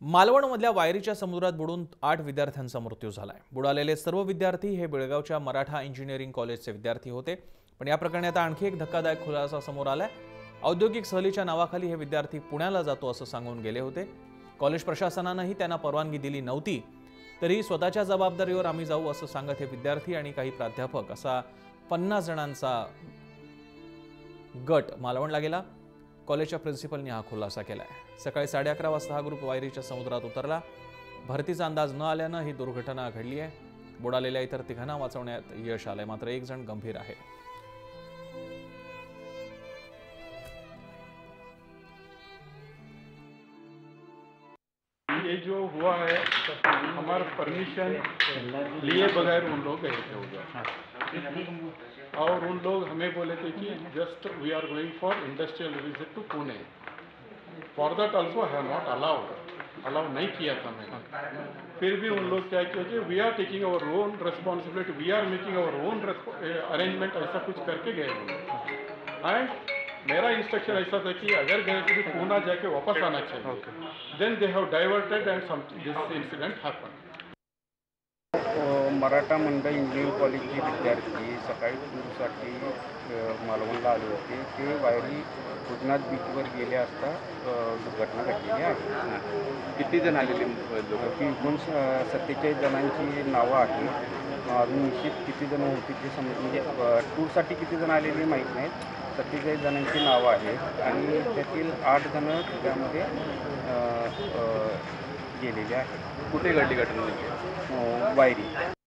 मालवणमधल्या वायरीच्या समुद्रात बुडून आठ विद्यार्थ्यांचा मृत्यू झाला आहे बुडालेले सर्व विद्यार्थी हे बेळगावच्या मराठा इंजिनिअरिंग कॉलेजचे विद्यार्थी होते. पण या प्रकरणी आता आणखी एक धक्कादायक खुलासा समोर आलाय. औद्योगिक सहलीच्या नावाखाली हे विद्यार्थी पुण्याला जातो असं सांगून गेले होते. कॉलेज प्रशासनानंही त्यांना परवानगी दिली नव्हती. तरी स्वतःच्या जबाबदारीवर आम्ही जाऊ असं सांगत हे विद्यार्थी आणि काही प्राध्यापक असा पन्नास जणांचा गट मालवणला गेला. कॉलेजच्या प्रिन्सिपलनी हा खुलासा केला आहे सकाळी साडे अकरा वाजता हा ग्रुप वायरीच्या समुद्रात उतरला. भरतीचा अंदाज न आल्यानं ही दुर्घटना घडली आहे. बुडालेल्या इतर तिघांना वाचवण्यात यश आलंय. मात्र एक जण गंभीर आहे. ये जो हुआ है हमारा परमिशन लिए बगैर उन लोग गए थे उधर और उन लोग हमें बोले थे कि just we are going for industrial visit to Pune for that also है नॉट अलाउड अलाउ नहीं किया था मैंने। फिर भी उन लोग क्या किया कि we are taking our own responsibility we are making our own arrangement ऐसा कुछ करके गए एंड मेरा इंस्ट्रक्शन ऐसा था कि अगर गए तो पूना जाके वापस आना चाहिए then they have diverted and some this incident happen Maratha Mandal engineering कॉलेजचे विद्यार्थी सकाळी टूरसाठी मालवणला आले होते. ते वायरी भुजनाथ बीचवर गेले असता दुर्घटना घडलेली आहे. किती जण आलेले लोक एकूण सत्तेचाळीस जणांची नावं आहेत. अजून निश्चित किती जण होती ते समज म्हणजे टूरसाठी किती जण आलेले माहीत नाहीत. सत्तेचाळीस जणांची नावं आहेत. आणि त्यातील आठ जणं त्यामध्ये गेलेले आहेत. कुठे घडली घटना? अ, वायरी.